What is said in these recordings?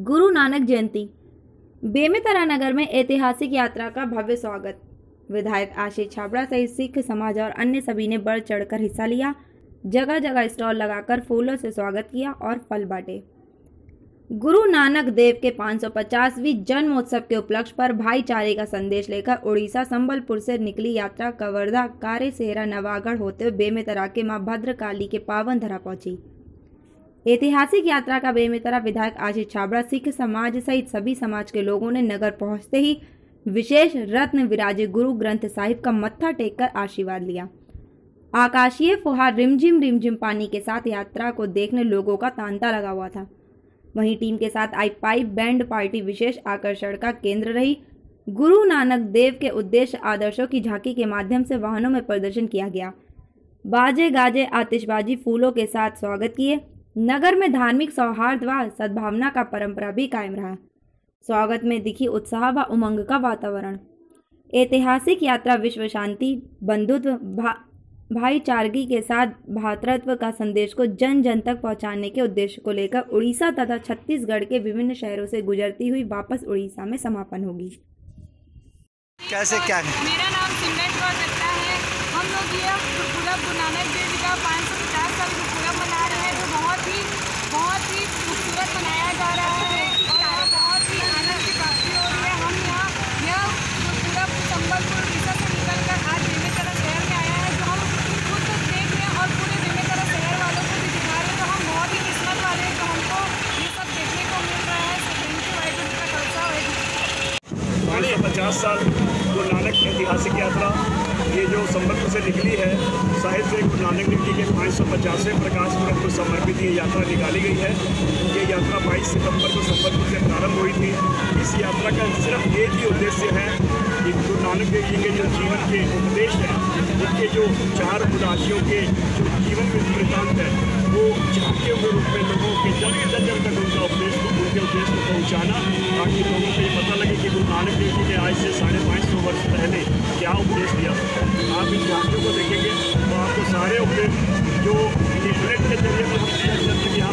गुरु नानक जयंती। बेमेतरा नगर में ऐतिहासिक यात्रा का भव्य स्वागत। विधायक आशीष छाबड़ा सहित सिख समाज और अन्य सभी ने बढ़ चढ़कर हिस्सा लिया। जगह जगह स्टॉल लगाकर फूलों से स्वागत किया और फल बांटे। गुरु नानक देव के 550वीं जन्मोत्सव के उपलक्ष्य पर भाईचारे का संदेश लेकर उड़ीसा संबलपुर से निकली यात्रा कवर्धा कारे सेहरा नवागढ़ होते हुए बेमेतरा के माँ भद्रकाली के पावन धरा पहुँची। ऐतिहासिक यात्रा का बेमेतरा विधायक आशीष छाबड़ा सिख समाज सहित सभी समाज के लोगों ने नगर पहुँचते ही विशेष रत्न विराजे गुरु ग्रंथ साहिब का मत्था टेक कर आशीर्वाद लिया। आकाशीय फुहार रिमझिम रिमझिम पानी के साथ यात्रा को देखने लोगों का तांता लगा हुआ था। वहीं टीम के साथ आई पाइप बैंड पार्टी विशेष आकर्षण का केंद्र रही। गुरु नानक देव के उद्देश्य आदर्शों की झांकी के माध्यम से वाहनों में प्रदर्शन किया गया। बाजे गाजे आतिशबाजी फूलों के साथ स्वागत किए। नगर में धार्मिक सौहार्द व सद्भावना का परंपरा भी कायम रहा। स्वागत में दिखी उत्साह व उमंग का वातावरण। ऐतिहासिक यात्रा विश्व शांति बंधुत्व भा, भाईचारगी के साथ भातृत्व का संदेश को जन जन तक पहुँचाने के उद्देश्य को लेकर उड़ीसा तथा छत्तीसगढ़ के विभिन्न शहरों से गुजरती हुई वापस उड़ीसा में समापन होगी। कैसे क्या? है मेरा नाम सिमरन कौर दत्ता है। हम लोग ये गुरु नानक देव जी का पाँच सौ पचास साल पूरा मना रहे हैं, जो बहुत ही खूबसूरत मनाया जा रहा है और बहुत ही आनंद की प्राप्ति हो रही है हम यहाँ यह जो पूरा संबलपुर उड़ीसा से निकल कर आज बेमेतरा शहर में आया है जो हम खुद देख रहे हैं और पूरे बेमेतरा शहर वालों को भी दिखा रहे हैं तो हम बहुत ही किस्मत वाले हैं जो हमको ये सब देखने को मिल रहा है थैंक यू वाहिगुरू जी का खालसा वाहिगुरू पाँच सौ पचास साल गुरु नानक ऐतिहासिक यात्रा, ये जो संबलपुर से निकली है साहित्य गुरु नानक देव जी के पाँच सौ पचासवें प्रकाश पर्व को समर्पित ये यात्रा निकाली गई है। ये यात्रा 22 सितंबर को संबलपुर से प्रारंभ हुई थी। इस यात्रा का सिर्फ़ एक ही उद्देश्य है कि गुरु नानक देव जी के जो जीवन के उपदेश हैं, उनके जो चार उदासियों के जो जीवन में वृत्तांत है वो झांके हुए रूप में लोगों के जन जन जन तक उनका उपदेश को उनके उपदेश को पहुँचाना ताकि लोगों को ये पता लगे कि गुरु नानक देव जी ने आज से साढ़े पाँच सौ वर्ष पहले क्या उपदेश दिया आप इन झांकियों को देखेंगे तो आपको सारे उपदेश जो इंटरनेट के ज़रिए पर यहाँ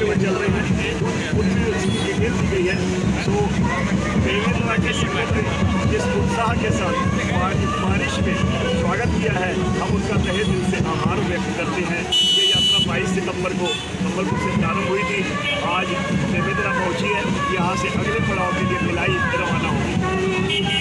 हुए चल रहे हैं। उनमें उसकी डिटेल दी गई है सो बेमेतरा के जिस उत्साह के साथ बारिश में स्वागत किया है। हम उसका तहे दिल से आभार व्यक्त करते हैं। ये यात्रा बाईस सितंबर को संबलपुर से प्रारंभ हुई थी। आज बेमेतरा पहुँची है यहाँ से अगले पड़ाव के लिए मिलाई रवाना होगी।